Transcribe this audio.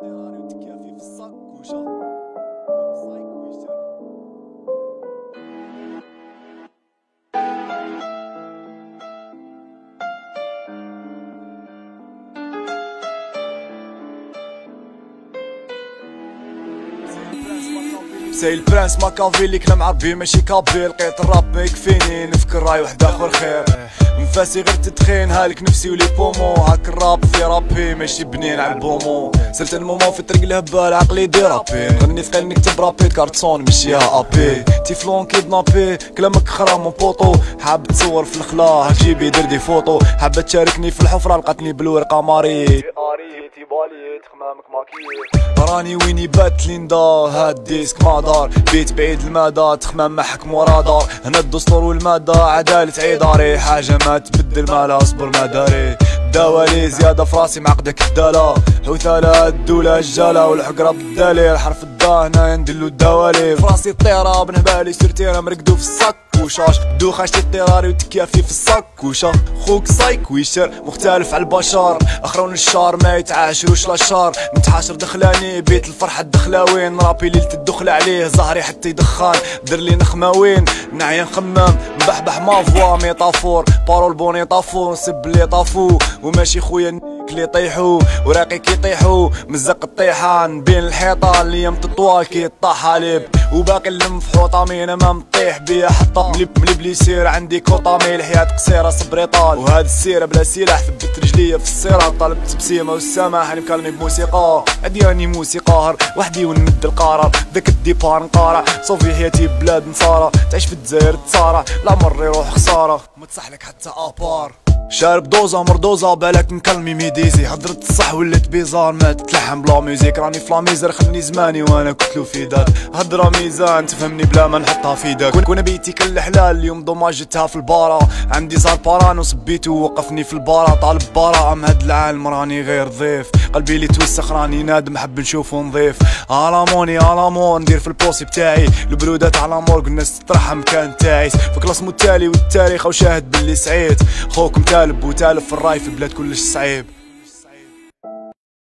det er ut, ikke jeg, saco já البرنس ماكافيلي كلام عربي ماشي كابي لقيت الراب ما يكفيني نفكر راي واحد اخر خير نفاسي غير تدخين هالك نفسي ولي بومو هاك الراب في رابي ماشي بنين على البومو سرت المومو في طريق الهبال عقلي رابي نغني ثقيل نكتب رابي كارتسون ماشي يا ابي تيفلون كيدنابي كلامك خرا مون بوطو حاب تصور في الخلا جيبي دير دي فوطو حابة تشاركني في الحفرة لقاتني بالورقة ماري بالي تخمامك ماكي راني ويني بات ليندا هاد ديسك ما دار بيت بعيد المدى تخمام محك مورا دار. هنا الدستور والمادة عدالة عيداري حاجة ما تبدل مالا اصبر ما داري. دوالي زيادة فراسي معقدة كدالة حوثالة الدولة الجالة والحقرة بالدليل حرف الدا هنا ندلو الدوالي فراسي الطيرة بنهبالي سيرتي أنا مرقدو في الصك وشاش. دوخ عشتي الطيراري وتكافي في الصك وشا خوك سايك ويشر مختلف على البشر. أخرون الشار ما يتعاشروش لا شار. نتحاشر دخلاني بيت الفرحة الدخلاوين رابي ليلة الدخل عليه ظهري حتى يدخان. در لي نخمة وين؟ نعيا نخمم. نبحبح ما فوا ميتافور بارول بوني طافو نسب لي طافو وماشي خويا كلي يطيحو وراقي كيطيحو مزق الطيحان بين الحيطان اللي يم تطوال كي طاح حليب وباقي اللم في حوطامي ما مطيح بيا حطة. ملي ملي بليسير عندي كوطامي الحياة قصيرة صبري طال. وهاد السيرة بلا سلاح ثبت رجليا في السيرة طلبت بسيمة والسماح مكلمي بموسيقى. عدياني موسيقار وحدي ونمد القرار ذاك الديبار نقارع صوفي حياتي بلاد نصارى. تعيش في الجزائر تصارع لا يروح خسارة. ما تصحلك حتى آبار. شارب دوزة مردوزة بالك نكلمي ميديزي. هضرت الصح وليت بيزار ما تتلحم بلا ميوزيك راني فلاميزر خلني زماني وأنا كتلو في دار هضرة ميزان تفهمني بلا ما نحطها في داك. كون بيتي كل حلال اليوم دوما في البارة. عندي زار باران وصبيتو وقفني في البارة. طالب بارة أم هاد العالم راني غير ضيف. قلبي اللي توسخ راني نادم حب نشوفو نظيف علاموني علامون ندير في البوسي بتاعي. البرودات على مورق الناس تطرحها مكان تاعيس في كلاس التالي والتاريخ وشاهد باللي سعيت. خوكم تالب وتالف في الراي في بلاد كلش صعيب.